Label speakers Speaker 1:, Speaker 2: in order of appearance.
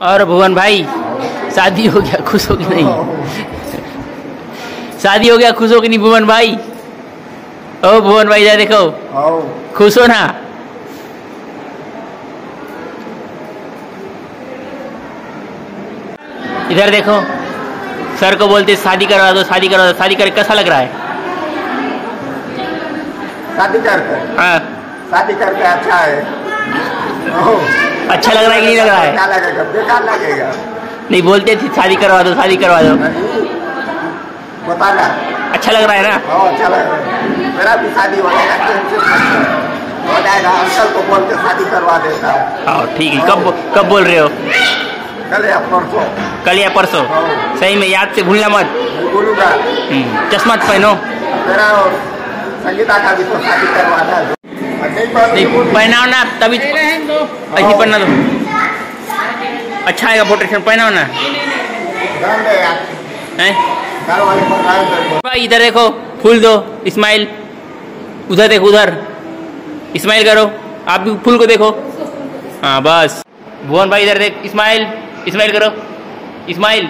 Speaker 1: और भुवन भाई शादी हो गया खुश हो कि नहीं। शादी हो गया खुश हो कि नहीं भुवन भाई। ओ भुवन भाई इधर देखो। खुश हो ना? इधर देखो सर को बोलते शादी करवा दो शादी करवा दो शादी कर कैसा लग रहा है?
Speaker 2: शादी करके?
Speaker 1: हाँ।
Speaker 2: शादी करके अच्छा है।
Speaker 1: अच्छा लग रहा है कि नहीं लग रहा है?
Speaker 2: लगेगा बेकार लगेगा।
Speaker 1: नहीं बोलते थे शादी करवा दो शादी करवा दो।
Speaker 2: नहीं बता ना।
Speaker 1: अच्छा लग रहा है ना?
Speaker 2: हाँ अच्छा लग रहा है। मेरा भी शादी हो जाएगा टेंशन मत लो। हो जाएगा अंकल को बोल के शादी करवा देता हूँ
Speaker 1: हाँ ठीक है। कब कब बोल रहे हो?
Speaker 2: कल या परसों।
Speaker 1: कल या परसों? सही में याद से भूलना मत।
Speaker 2: बोलूँगा
Speaker 1: हम्म, चश्मा तो पहनो।
Speaker 2: मेरा संगीता का भी तो शादी करवाना है
Speaker 1: पहनाओ ना तभी ऐसे पहना दो। अच्छा आएगा फ़ोटो पहनाओ ना। भाई इधर देखो फूल दो इस्माइल उधर देखो उधर। इस्माइल करो आप भी फूल को देखो। हाँ बस। भुवन भाई इधर देख इस्माइल इस्माइल करो। इस्माइल